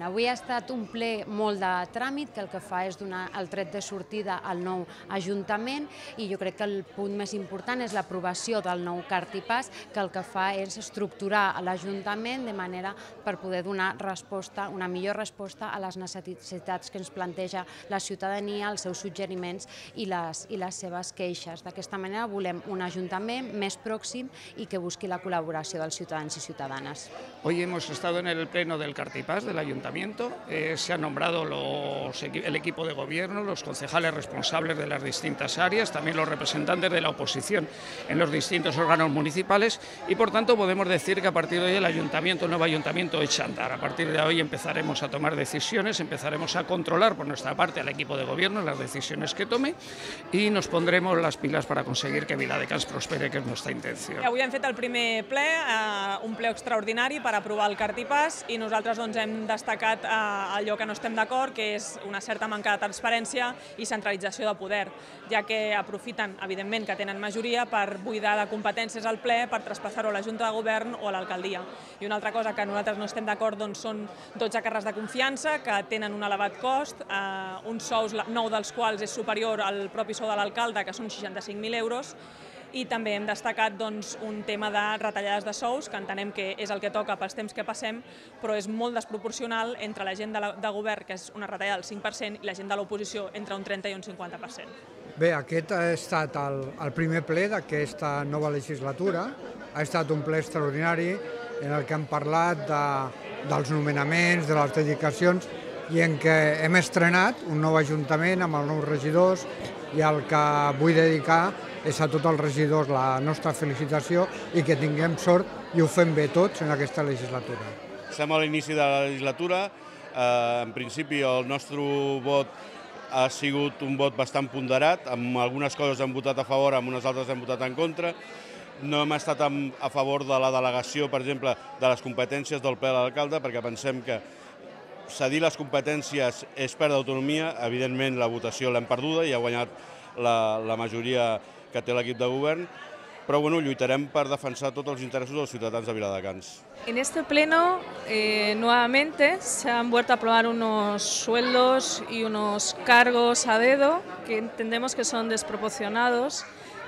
Avui ha estat un ple molt de tràmit, que el que fa és donar el tret de sortida al nou Ajuntament i jo crec que el punt més important és l'aprovació del nou cartipàs, que el que fa és estructurar l'Ajuntament de manera per poder donar resposta, una millor resposta a les necessitats que ens planteja la ciutadania, els seus suggeriments i les, i les seves queixes. D'aquesta manera volem un Ajuntament més pròxim i que busqui la col·laboració dels ciutadans i ciutadanes. Hoy hemos estado en el pleno del cartipàs de l'Ajuntament Eh, se han nombrado los, el equipo de gobierno, los concejales responsables de las distintas áreas, también los representantes de la oposición en los distintos órganos municipales y por tanto podemos decir que a partir de hoy el ayuntamiento, el nuevo ayuntamiento echa a andar. A partir de hoy empezaremos a tomar decisiones, empezaremos a controlar por nuestra parte al equipo de gobierno las decisiones que tome y nos pondremos las pilas para conseguir que Viladecans prospere, que és nostra intenció. Avui hem fet el primer ple, eh, un ple extraordinari per aprovar el cartipàs i nosaltres doncs, hem destacat destacat eh, allò que no estem d'acord, que és una certa manca de transparència i centralització de poder, ja que aprofiten, evidentment, que tenen majoria per buidar de competències al ple per traspassar-ho a la Junta de Govern o a l'alcaldia. I una altra cosa que nosaltres no estem d'acord doncs, són 12 càrrecs de confiança que tenen un elevat cost, eh, uns sous, nou dels quals és superior al propi sou de l'alcalde, que són 65.000 euros, i també hem destacat doncs, un tema de retallades de sous, que entenem que és el que toca pels temps que passem, però és molt desproporcional entre la gent de, la, de govern, que és una retallada del 5%, i la gent de l'oposició, entre un 30 i un 50%. Bé, aquest ha estat el, el primer ple d'aquesta nova legislatura. Ha estat un ple extraordinari en el que hem parlat de, dels nomenaments, de les dedicacions, i en què hem estrenat un nou ajuntament amb els nous regidors i el que vull dedicar és a tots els regidors la nostra felicitació i que tinguem sort i ho fem bé tots en aquesta legislatura. Estem a l'inici de la legislatura. Eh, en principi el nostre vot ha sigut un vot bastant ponderat, amb algunes coses hem votat a favor, amb unes altres hem votat en contra. No hem estat a favor de la delegació, per exemple, de les competències del ple de l'alcalde, perquè pensem que cedir les competències és perdre autonomia, evidentment la votació l'hem perduda i ha guanyat la, la majoria que té l'equip de govern, però bueno, lluitarem per defensar tots els interessos dels ciutadans de Viladecans. En este pleno, eh, nuevamente, se han vuelto a aprobar unos sueldos y unos cargos a dedo que entendemos que son desproporcionados.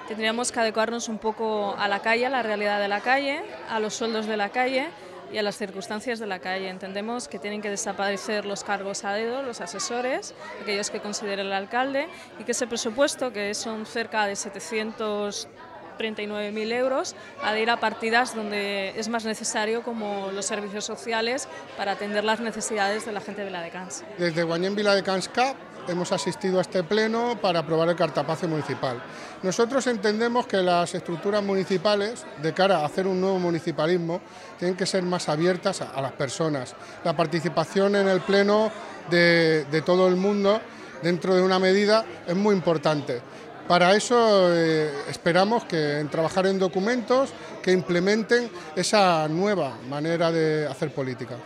Tendríamos que adecuarnos un poco a la calle, a la realidad de la calle, a los sueldos de la calle y a las circunstancias de la calle. Entendemos que tienen que desaparecer los cargos a dedo, los asesores, aquellos que considere el alcalde, y que ese presupuesto, que son cerca de 739.000 euros, ha de ir a partidas donde es más necesario, como los servicios sociales, para atender las necesidades de la gente de Viladecans. Desde Guanyén Viladecans CAP hemos asistido a este pleno para aprobar el cartapacio municipal. Nosotros entendemos que las estructuras municipales, de cara a hacer un nuevo municipalismo, tienen que ser más abiertas a, las personas. La participación en el pleno de, todo el mundo dentro de una medida es muy importante. Para eso eh, esperamos que en trabajar en documentos que implementen esa nueva manera de hacer política.